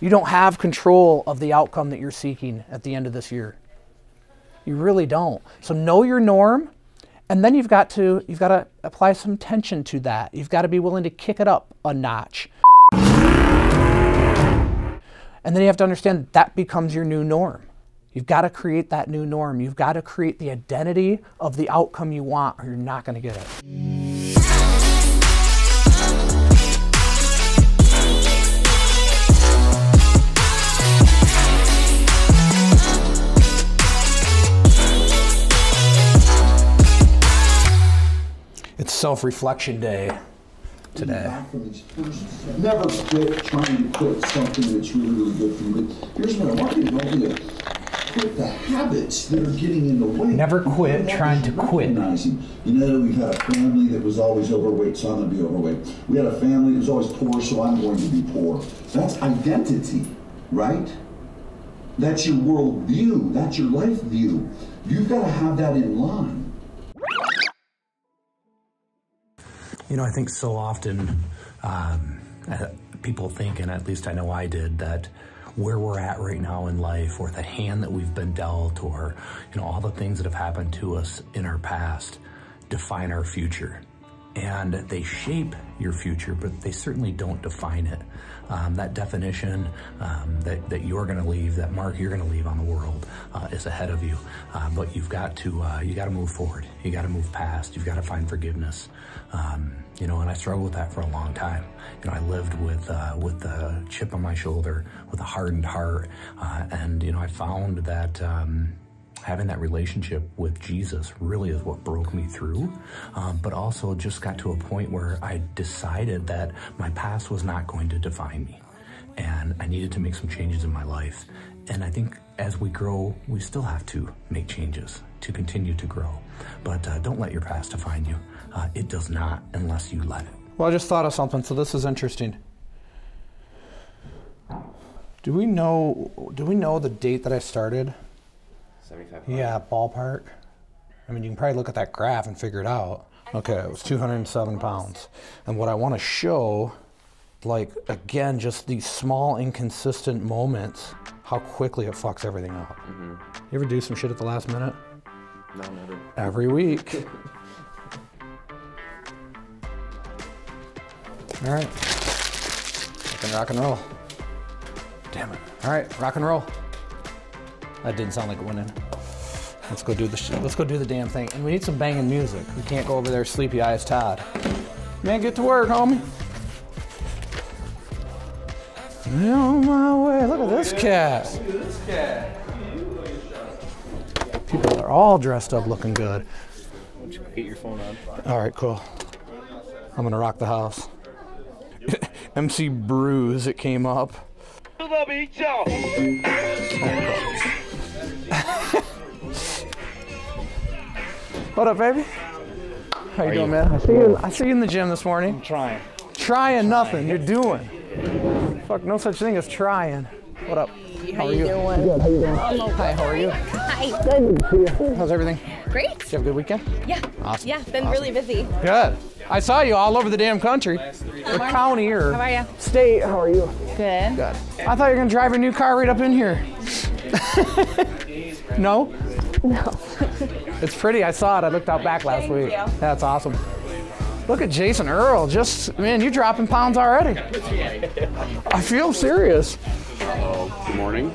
You don't have control of the outcome that you're seeking at the end of this year. You really don't. So know your norm, and then you've got to you've got to apply some tension to that. You've got to be willing to kick it up a notch. And then you have to understand that, that becomes your new norm. You've got to create that new norm. You've got to create the identity of the outcome you want, or you're not going to get it. It's self reflection day today. Never quit trying to quit something that's really, really good for you. But here's what I want you to know: quit the habits that are getting in the way. Never quit trying to quit. You know, we've had a family that was always overweight, so I'm going to be overweight. We had a family that was always poor, so I'm going to be poor. That's identity, right? That's your world view. That's your life view. You've got to have that in line. You know, I think so often um, uh, people think, and at least I know I did, that where we're at right now in life, or the hand that we've been dealt, or you know, all the things that have happened to us in our past, define our future, and they shape your future, but they certainly don't define it. Um, that definition um, that, that you're going to leave, that mark you're going to leave on the world, uh, is ahead of you. Uh, but you've got to uh, you got to move forward. You got to move past. You've got to find forgiveness. Um, you know, and I struggled with that for a long time. You know, I lived with uh, with a chip on my shoulder, with a hardened heart, uh, and you know, I found that. Having that relationship with Jesus really is what broke me through. Um, but also just got to a point where I decided that my past was not going to define me. And I needed to make some changes in my life. And I think as we grow, we still have to make changes to continue to grow. But uh, don't let your past define you. Uh, it does not unless you let it. Well, I just thought of something, so this is interesting. Do we know? Do we know the date that I started? 75. Yeah, ballpark. I mean, you can probably look at that graph and figure it out. Okay, it was 207 pounds. And what I want to show, like, again, just these small, inconsistent moments, how quickly it fucks everything up. Mm-hmm. You ever do some shit at the last minute? No, never. Every week. All right. Fucking rock and roll. Damn it. All right, rock and roll. That didn't sound like winning. Let's go do the sh- let's go do the damn thing. And we need some banging music. We can't go over there sleepy eyes Todd. Man, get to work, homie. Yeah, on my way. Look at this cat. People are all dressed up looking good. Get your phone on. All right, cool. I'm gonna rock the house. MC Bruise, it came up. what up, baby? How you doing, man? I see you. I see you in the gym this morning. I'm trying. Trying nothing. You're doing. Fuck, no such thing as trying. What up? How, are you you? doing? Good. How you doing? Hi. How are you? Hi. Good. How's everything? Great. Did you have a good weekend? Yeah. Awesome. Yeah, been really busy. Good. I saw you all over the damn country. Or county or How are you? state. How are you? Good. Good. I thought you were gonna drive your new car right up in here. no? No. It's pretty. I saw it. I looked out back last Thank week. you. That's awesome. Look at Jason Earl. Just man, you dropping pounds already. I feel serious. Uh, Good morning.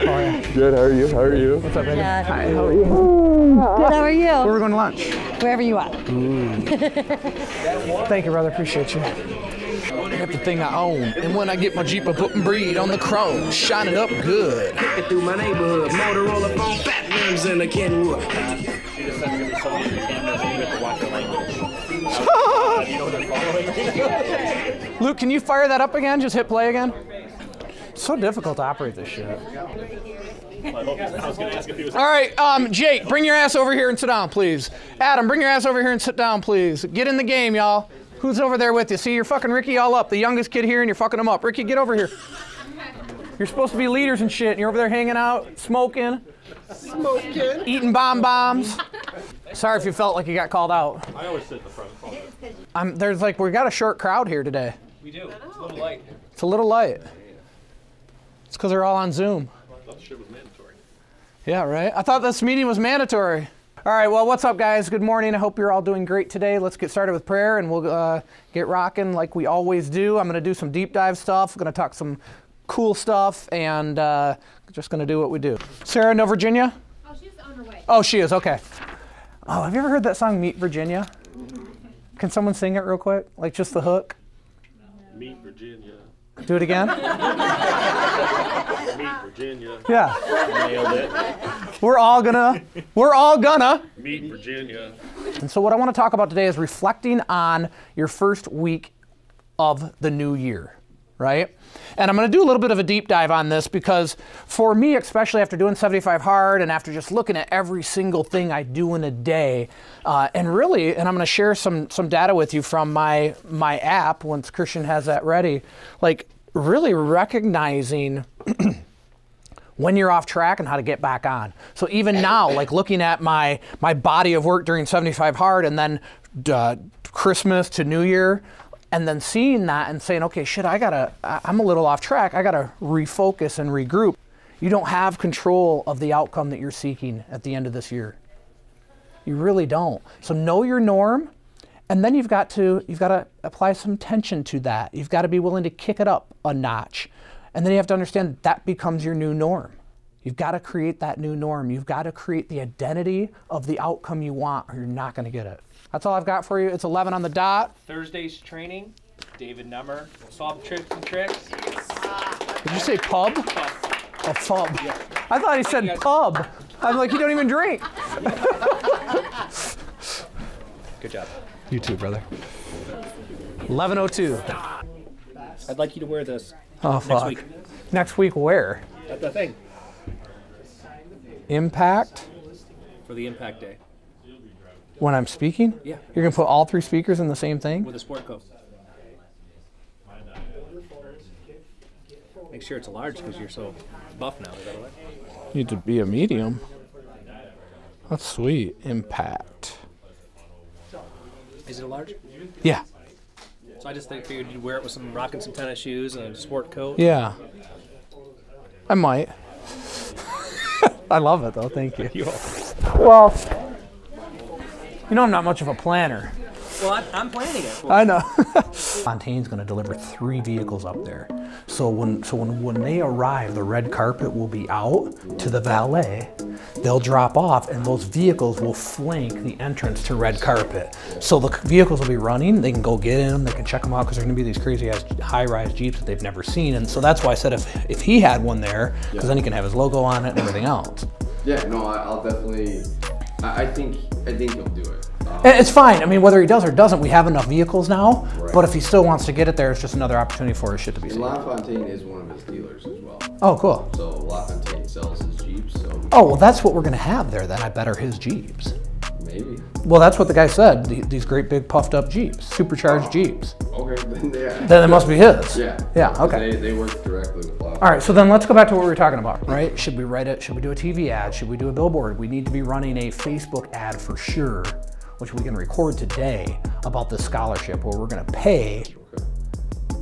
How are you? Good. How are you? How are you? What's up, baby? Yeah. Hi. How are you? Good. How are you? Where are we going to lunch? Wherever you want. Thank you, brother. Appreciate you. Got the thing I own, and when I get my Jeep, I put my breed on the chrome, shine it up good. Walking through my neighborhood, Motorola phone, fat rims in a Kenwood. Luke, can you fire that up again? Just hit play again. So difficult to operate this shit. All right, um, Jake, bring your ass over here and sit down, please. Adam, bring your ass over here and sit down, please. Get in the game, y'all. Who's over there with you? See, you're fucking Ricky all up, the youngest kid here, and you're fucking him up. Ricky, get over here. You're supposed to be leaders and shit, and you're over there hanging out, smoking, Smoking. eating bomb bombs. Sorry if you felt like you got called out. I always sit in the front. I'm, there's like we got a short crowd here today. We do. It's a little light. It's a little light. It's because they're all on Zoom. I thought the shit was mandatory. Yeah, right? I thought this meeting was mandatory. All right, well, what's up, guys? Good morning. I hope you're all doing great today. Let's get started with prayer and we'll uh, get rocking like we always do. I'm going to do some deep dive stuff. We're going to talk some cool stuff and uh, just going to do what we do. Sarah, no Virginia? Oh, she's on her way. Oh, she is. Okay. Oh, have you ever heard that song, Meet Virginia? Can someone sing it real quick? Like just the hook? Meet Virginia. Do it again? Virginia. Yeah. Nailed it. We're all gonna, we're all gonna. Meet Virginia. And so, what I want to talk about today is reflecting on your first week of the new year, right? And I'm going to do a little bit of a deep dive on this because for me, especially after doing 75 hard and after just looking at every single thing I do in a day, uh, and really, and I'm going to share some some data with you from my my app once Christian has that ready, like really recognizing when you're off track and how to get back on. So even now, like looking at my my body of work during 75 hard and then uh, Christmas to New Year, and then seeing that and saying, okay, shit, I gotta, I'm a little off track. I gotta refocus and regroup. You don't have control of the outcome that you're seeking at the end of this year. You really don't. So know your norm, and then you've got to you've got to apply some tension to that. You've got to be willing to kick it up a notch, and then you have to understand that, that becomes your new norm. You've got to create that new norm. You've got to create the identity of the outcome you want, or you're not going to get it. That's all I've got for you. It's 11 on the dot. Thursday's training. David Nummer. Solve tricks and tricks. Did you say pub? A pub. I thought he said pub. I'm like, you don't even drink. Good job. You too, brother. 11:02. I'd like you to wear this Oh fuck. week. Next week, where? at the thing Impact. for the Impact Day When I'm speaking? Yeah. You're gonna put all three speakers in the same thing? with a sport coat. Make sure it's a large because you're so buff now. Is that all right? Need to be a medium. That's sweet. Impact. Is it a large? Yeah. So I just think figured you'd wear it with some rocking some tennis shoes and a sport coat. Yeah. I might. I love it though. Thank you. You Well, you know I'm not much of a planner. Well, I, I'm planning it. I know. Fontaine's going to deliver three vehicles up there. So when so when, when they arrive, the red carpet will be out to the valet. They'll drop off, and those vehicles will flank the entrance to red carpet. So the vehicles will be running. They can go get in them. They can check them out because they're going to be these crazy ass high-rise jeeps that they've never seen. And so that's why I said if if he had one there, because then he can have his logo on it and everything else. Yeah, no, I'll definitely. I, I think I think he'll do it. And it's fine. I mean, whether he does or doesn't, we have enough vehicles now. But if he still wants to get it there, it's just another opportunity for his shit to be seen. LaFontaine is one of his dealers as well. Oh, cool. So LaFontaine sells his Jeeps, so Oh, well, that's what we're going to have there then. I bet are his Jeeps. maybe. Well, that's what the guy said. the- These great big puffed up Jeeps, supercharged oh. Jeeps. Okay, then yeah. Then it must be his. Yeah. Yeah, okay. They, they work directly with LaFontaine. All right, so then let's go back to what we were talking about, right? Should we write it? Should we do a TV ad? Should we do a billboard? We need to be running a Facebook ad for sure, which we can record today about this scholarship where we're going to pay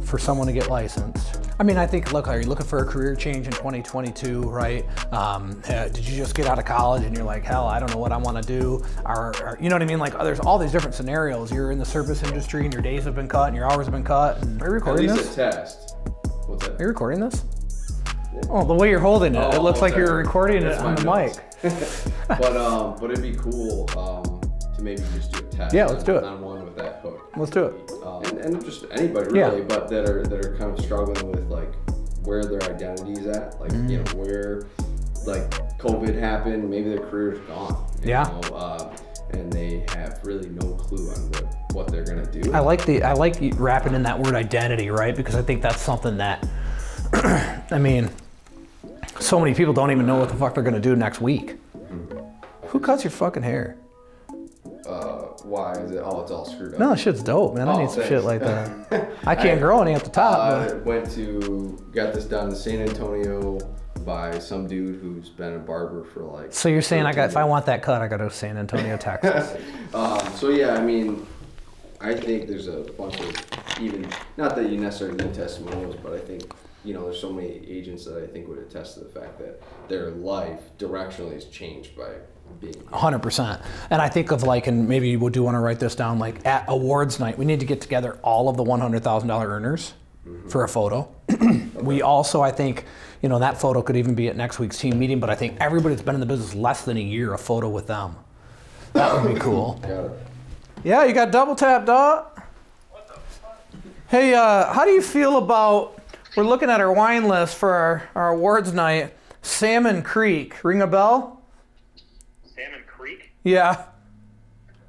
for someone to get licensed. I mean, I think, look, are you looking for a career change in 2022, right? Um, uh, did you just get out of college and you're like, hell, I don't know what I want to do? Or, or- you know what I mean? Like, there's all these different scenarios. You're in the service industry and your days have been cut and your hours have been cut. And, are you At recording least this? a test. What's that? Are you recording this? Oh, the way you're holding it, it Oh, looks like you're recording it on the my mic. but um, but it'd be cool um to maybe just do a test. Yeah, let's on, do it. On one with that hook. Let's do it. Um, and, and just anybody Yeah. really, but that are that are kind of struggling with like where their identity is at, like you Mm-hmm. know where like COVID happened, maybe their career's gone. Yeah. know, uh, and they have really no clue on what what they're gonna do. I like the I like wrapping in that word identity, right? Because I think that's something that I mean, so many people don't even know what the fuck they're gonna do next week. Who cuts your fucking hair? Why is it? Oh, it's all screwed up. No, shit's dope, man. I Oh, need some thanks. shit like that. I can't grow any at the top. Uh, but went to got this done in San Antonio by some dude who's been a barber for like. so you're saying I got if I want that cut, I got to go to San Antonio, Texas. Um, so yeah, I mean, I think there's a bunch of even not that you necessarily need testimonials, but I think you know there's so many agents that I think would attest to the fact that their life directionally is changed by being. Hundred percent. And I think of like, and maybe we'll do want to write this down. Like at awards night, we need to get together all of the one hundred thousand dollar earners for a photo. we also, I think, you know, that photo could even be at next week's team meeting. But I think everybody that's been in the business less than a year, a photo with them. That would be cool. Yeah, you got double tap, dog. What the fuck? Hey, uh, how do you feel about? We're looking at our wine list for our, our awards night. Salmon Creek, ring a bell? Salmon Creek. Yeah.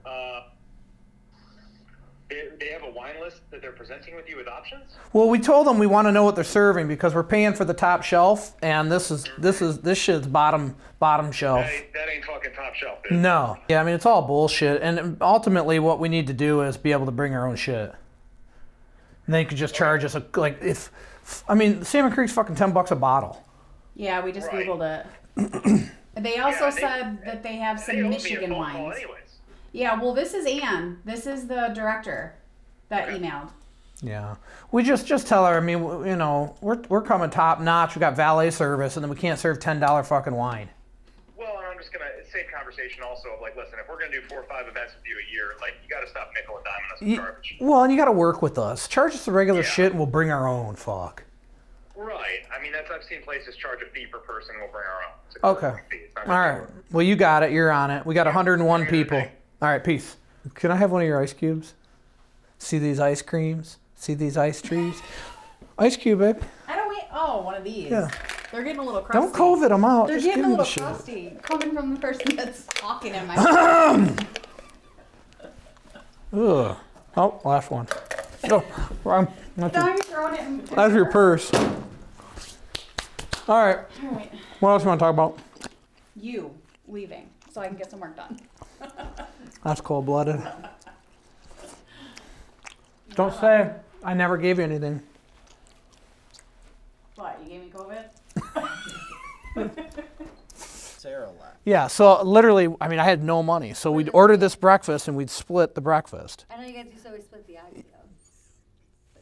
Uh, they, they have a wine list that they're presenting with you with options. Well, we told them we want to know what they're serving because we're paying for the top shelf, and this is this is this shit's bottom bottom shelf. That ain't, that ain't fucking top shelf. Dude. No, yeah, I mean it's all bullshit. And ultimately, what we need to do is be able to bring our own shit. And they could just charge us a like if, I mean, Salmon Creek's fucking ten bucks a bottle. Yeah, we just Right. googled it. they also Yeah, they- said that they have They some owe me a Michigan phone call wines. anyways. Yeah, well, this is Ann. This is the director that emailed. Yeah, we just just tell her. I mean, w- you know, we're we're coming top notch. We got valet service, and then we can't serve ten dollar fucking wine. Well, and I'm just gonna same conversation also of like, listen, if we're gonna do four or five events with you a year, like you got to stop nickel and diming us with Y- garbage. Well, and you got to work with us. Charge us the regular Yeah. shit, and we'll bring our own. Fuck. Right. I mean, that's I've seen places charge a fee per person. We'll bring our own. It's Okay. fee. It's not All gonna right. be- Well, you got it. You're on it. We got 101 people. today. All right. Peace. Can I have one of your ice cubes? See these ice creams? See these ice trees? Ice cube, baby. I don't wait. Oh, one of these. Yeah. They're getting a little crusty. Don't COVID them out. They're Just getting a little crusty. Coming from the person that's talking in my. Ugh. Oh, last one. Oh, wrong. That's your, you're throwing it in. that's your purse. All right. All right. What else you want to talk about? You leaving so I can get some work done. That's cold blooded. Don't say I never gave you anything. What? You gave me COVID? Sarah left. Yeah, so literally, I mean, I had no money. So we'd order this breakfast and we'd split the breakfast. I know you guys used to always split the audio.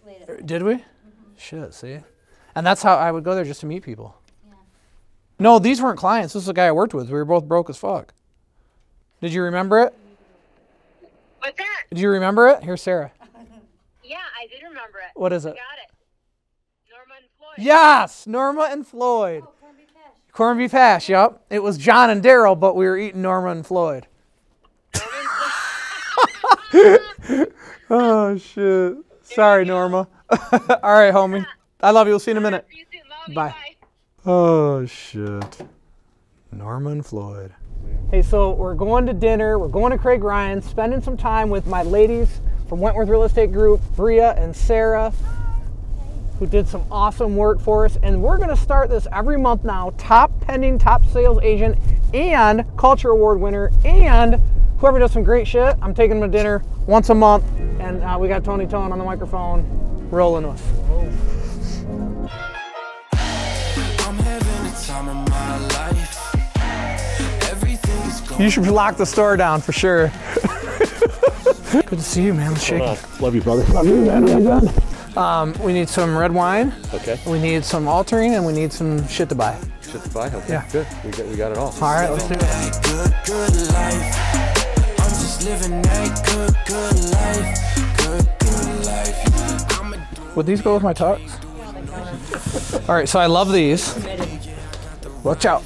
Late at night. Did we? Mm-hmm. Shit, see? And that's how I would go there just to meet people. No, these weren't clients. This is a guy I worked with. We were both broke as fuck. Did you remember it? What's that? Did you remember it? Here's Sarah. Yeah, I did remember it. What is it? Got it. Norma and Floyd. Yes, Norma and Floyd. Oh, corned beef hash. Corned beef hash, yep. It was John and Daryl, but we were eating Norma and Floyd. oh, shit. Sorry, Norma. All right, homie. I love you. We'll see you in a minute. See you soon. Love you. Bye. Oh shit. Norman Floyd. Hey, so we're going to dinner. We're going to Craig Ryan, spending some time with my ladies from Wentworth Real Estate Group, Bria and Sarah, who did some awesome work for us. And we're going to start this every month now. Top pending, top sales agent, and culture award winner, and whoever does some great shit. I'm taking them to dinner once a month, and uh, we got Tony Tone on the microphone, rolling with. I'm having the time of my life. Everything is going You should lock the store down for sure. Good to see you, man. Let's shake. Love you, brother. Um, we need some red wine. Okay. We need some altering, and we need some shit to buy. Shit to buy. Okay. Yeah. Good. We got, we got it all. All right, let's do it. good, good life. I'm just living that good, good life. Good, good life. Would these go with my tux? All right, so I love these. Watch out.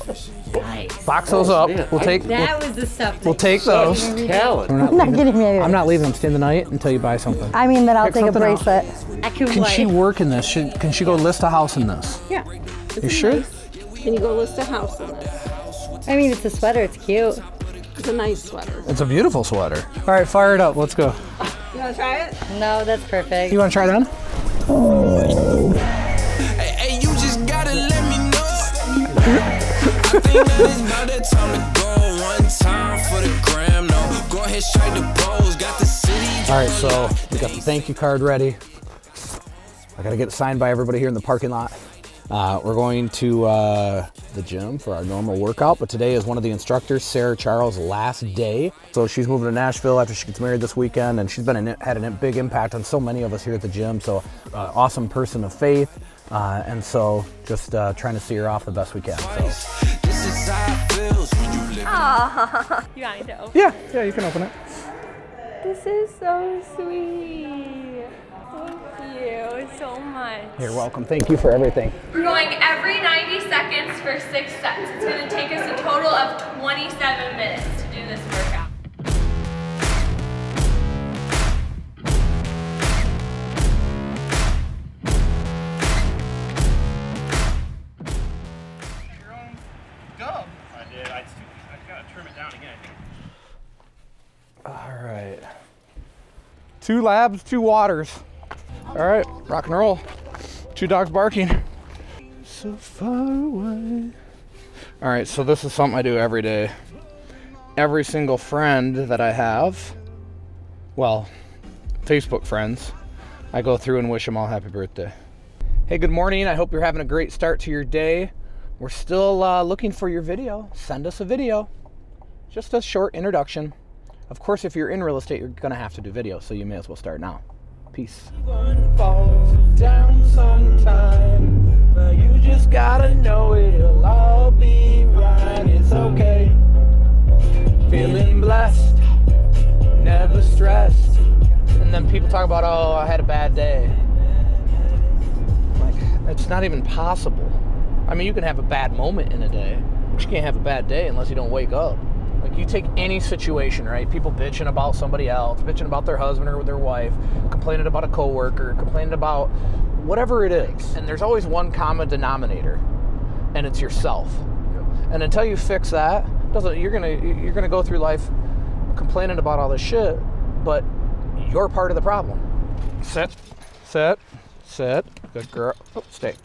Box those oh, up. We'll take. We'll, That was the stuff. we'll take those. Talent. I'm not getting me anything. I'm not leaving them. Stay the night until you buy something. I mean, then I'll Pick take a something out. bracelet. I can, Can she work in this? Should, can she go list a house in this? Yeah. You sure? Can you go list a house in this? I mean, it's a sweater. It's cute. It's a nice sweater. It's a beautiful sweater. All right, fire it up. Let's go. You want to try it? No, that's perfect. You want to try it on? I think that it's about that time to go. One time for the gram, no. Go ahead, strike the pose. Got the city. All right, so we got the thank you card ready. I gotta get it signed by everybody here in the parking lot. Uh, we're going to uh, the gym for our normal workout, but today is one of the instructors, Sarah Charles' last day. So she's moving to Nashville after she gets married this weekend, and she's been an, had a big impact on so many of us here at the gym. So, uh, awesome person of faith, uh, and so just uh, trying to see her off the best we can. So. Aww. you want me to open Yeah, yeah, you can open it. This is so sweet. Thank you so much. You're welcome. Thank you for everything. We're going every 90 seconds for six sets. It's going to take us a total of 27 minutes to do this workout. Gotta trim it down again. All right. Two labs, two waters. All right, rock and roll. Two dogs barking. So far away. All right, so this is something I do every day. Every single friend that I have, well, Facebook friends, I go through and wish them all happy birthday. Hey, good morning. I hope you're having a great start to your day. We're still uh, looking for your video. Send us a video. Just a short introduction. Of course, if you're in real estate, you're going to have to do video, so you may as well start now. Peace. Falls down sometime, but you just gotta know it'll all be right. It's okay. Feeling blessed, never stressed. And then people talk about, oh, I had a bad day. Like, it's not even possible. I mean, you can have a bad moment in a day, but you can't have a bad day unless you don't wake up. Like you take any situation, right? People bitching about somebody else, bitching about their husband or their wife, complaining about a coworker, complaining about whatever it is. And there's always one common denominator, and it's yourself. And until you fix that, doesn't you're gonna you're gonna go through life complaining about all this shit, but you're part of the problem. Sit, sit, sit. Good girl. Oh, stay.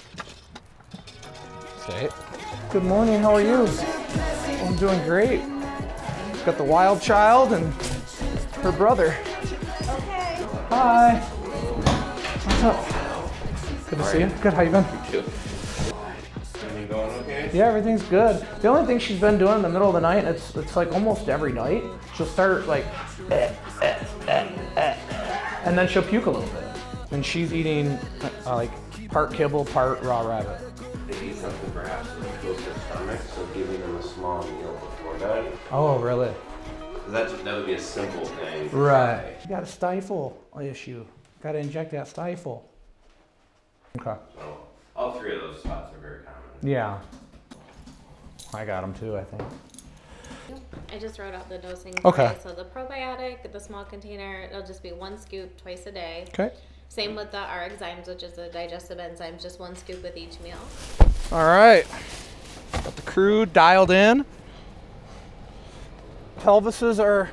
Stay. Good morning. How are you? I'm doing great. Got the wild child and her brother. Okay. Hi. What's up? Good to see you. Good. How you been? Everything going okay? Yeah, everything's good. The only thing she's been doing in the middle of the night, it's it's like almost every night. She'll start like, eh, eh, eh, eh, and then she'll puke a little bit. And she's eating uh, like part kibble, part raw rabbit. They eat something perhaps that goes to their stomach, so giving them a small meal before that. Oh, really? That, that would be a simple thing. Right. You got a stifle issue. Got to inject that stifle. Okay. So, all three of those spots are very common. Yeah. I got them too, I think. I just wrote out the dosing. Okay. today. So the probiotic, the small container, it'll just be one scoop twice a day. Okay. Same with the R enzymes, which is the digestive enzymes, just one scoop with each meal. All right. Got the crew dialed in. Pelvises are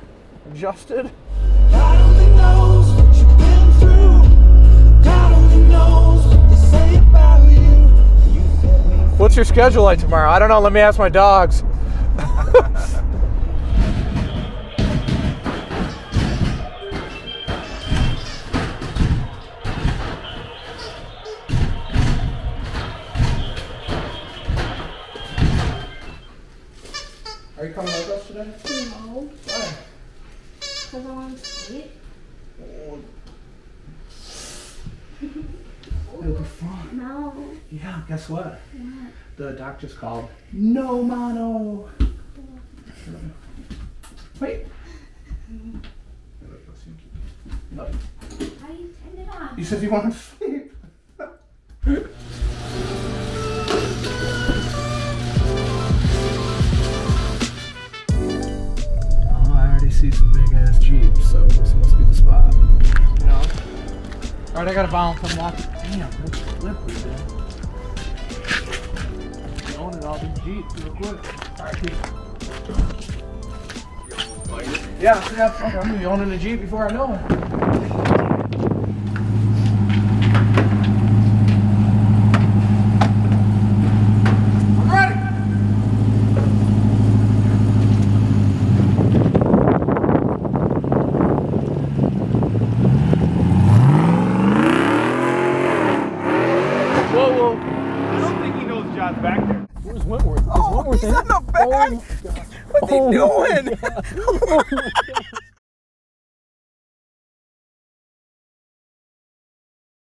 adjusted. What's your schedule like tomorrow? I don't know. Let me ask my dogs. It'll be fun. No. Yeah, guess what? What? The doctor's called. No mono. Wait. No. You turn it off? You said you want to sleep. Oh, I already see some big ass jeeps, so this must be the spot. You know? Alright, I gotta bounce. I'm walking. Damn, that's slippery, man. Owning all these jeeps real quick. Alright, peace. Yeah, yeah, fuck, I'm gonna be owning a jeep before I know it. I'm ready. Whoa, whoa. I don't think John's back there. Where's Wentworth? Is Oh, Wentworth he's in in it? the back. Oh, my God. What's he Oh, my doing?